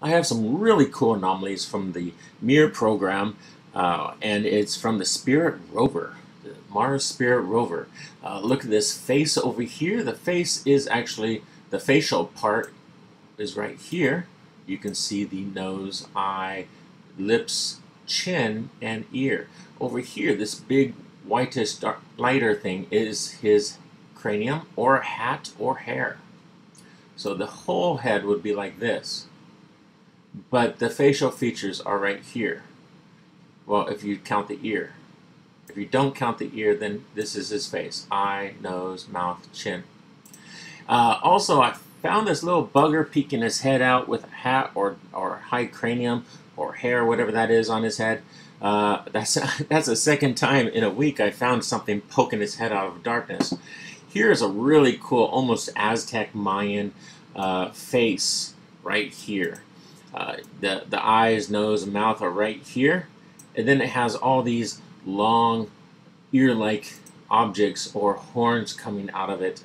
I have some really cool anomalies from the MER program, uh, and it's from the Spirit rover, the Mars Spirit rover. Uh, look at this face over here. The face is actually, the facial part is right here. You can see the nose, eye, lips, chin, and ear. Over here, this big whitish dark, lighter thing is his cranium or hat or hair. So the whole head would be like this but the facial features are right here. Well, if you count the ear. If you don't count the ear, then this is his face. Eye, nose, mouth, chin. Uh, also, I found this little bugger peeking his head out with a hat or, or high cranium or hair, whatever that is on his head. Uh, that's, that's the second time in a week I found something poking his head out of darkness. Here's a really cool, almost Aztec Mayan uh, face right here. Uh, the, the eyes, nose, and mouth are right here. And then it has all these long ear-like objects or horns coming out of it.